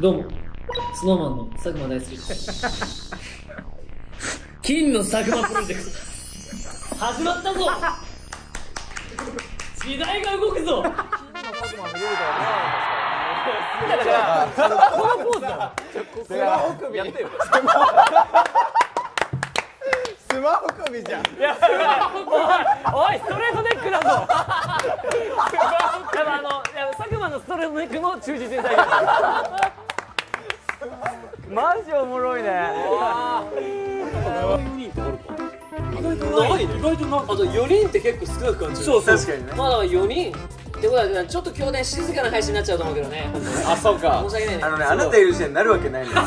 どうも、スノーマンの佐久間大好きです。金の佐久間プロジェクト、始まったぞ。時代が動くぞ。スマホ首やってよ。スマホ首じゃん。おい、ストレートネックだぞ。やっぱあの、いや佐久間のストレートネックも忠実に再現マジおもろいね。意外となんか、あと4人って結構少なく感じる。そう確かにね。まだ4人ってことは、ちょっと今日ね、静かな配信になっちゃうと思うけどね。あそうか。申し訳ないね。あのねあなたいる時点になるわけないんだよ。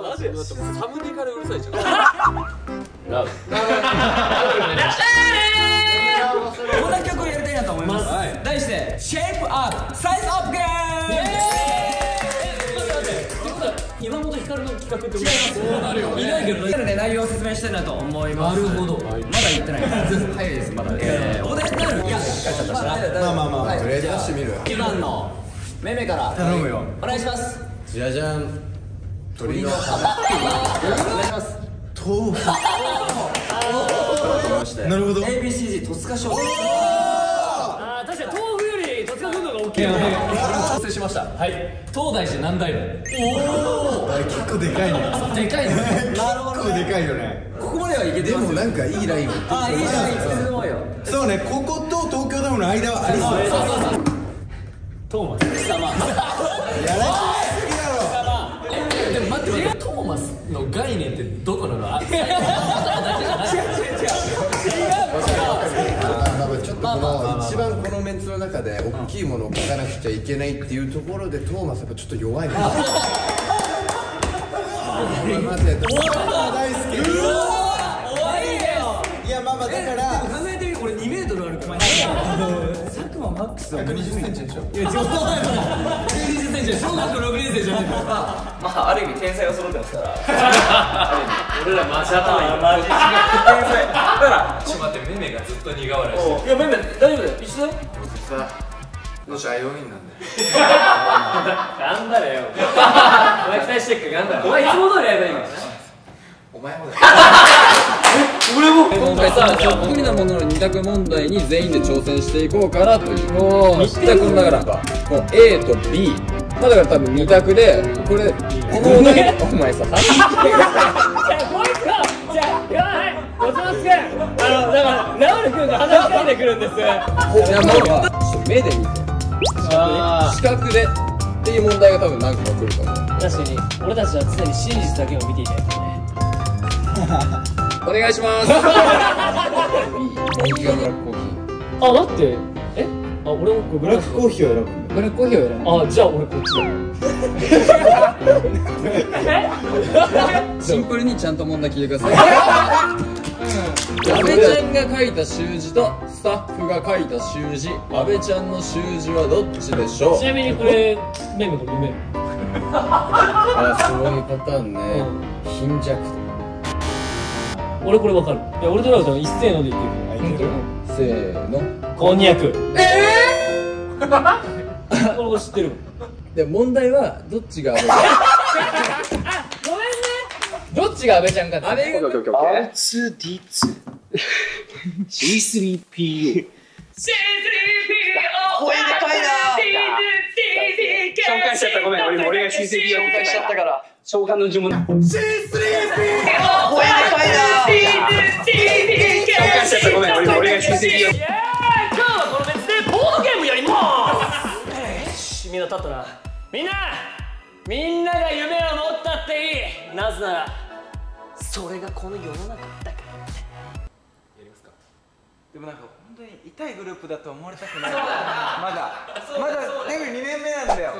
マジ でサムネからうるさいじゃん。こ の企画ってことそうなるよいないけどね。内容を説明したいなと思います。なるほどまだ言ってない。早いですまだえーお題になるい。やしっかりちゃったしなまあまあまあ、とりあえず出してみる1番のめめから頼むよお願いします。じゃじゃん鳥のお願いします豆腐なるほど ABCG 戸塚賞あー確かに豆腐より戸塚君の方が大きいよね調整しました。はい。東大寺何大門。結構でかいね。でかいね。なるほ結構でかいよね。ここまではいけてでますもなんかいいラインを言ってあいいじゃんいいじゃんすごいよ。そうねここと東京ドームの間はありそう。トーマス。貴様やらしすこの一番このメンツの中で大きいものを書かなくちゃいけないっていうところでトーマスやっぱちょっと弱いね。待ってトーマス大好きうわ怖いよいやまあまあだから考えてみこれ2メートルあるから佐久間マックスは120センチでしょいや違う120センチ小学校6年生じゃないまあある意味天才が揃ってますから俺らマジ頭いいマジ天才からちょっと待ってメメがずっと苦笑いしてる。いやめめ大丈夫だよ。一緒だよ。さのしあ4人なんだよ頑張れよ。お前期待してっか頑張れ。お前いつも通りやればいいからな。お前もだ今回さそっくりなものの二択問題に全員で挑戦していこうかなという。一択だからこう A と B まあだから多分二択でこれこのお題お前さくるんです。いやまずは目で見て視覚でっていう問題が多分何個か来ると思う確かに俺たちは常に真実だけを見ていたいからねお願いします B 右がブラックコーヒあだってえあ俺もブラックコーヒーを選ぶブラックコーヒーを選ぶあじゃあ俺こっちだシンプルにちゃんと問題聞いてください阿部ちゃんが書いた習字とスタッフが書いた習字阿部ちゃんの習字はどっちでしょう？ちなみにこれメモこれ夢あそういうパターンね、貧弱。俺これわかる。いや俺とラウちゃん一斉ので言ってる。せーの。こんにゃく。えー、これ知ってるで問題はどっちが阿部ちゃん？ごめんね。どっちが阿部ちゃんかって。阿部が C3PO 声でかいな。紹介しちゃった。ごめん俺俺が C3PO 紹介しちゃったから召喚の呪文。C3PO 声でかいな。紹介しちゃった。ごめん俺俺が C3PO イエーイ今日はこの別でボードゲームやります。みんな立ったなみんなみんなが夢を持ったっていい。なぜならそれがこの世の中。だでもなんか本当に痛いグループだと思われたくない。まだ。まだデビュー2年目なんだよ。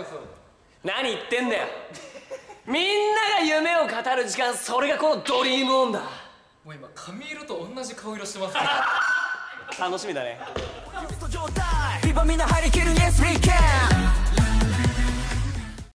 何言ってんだよ。みんなが夢を語る時間それがこのドリームオンだ。もう今髪色と同じ顔色してます楽しみだね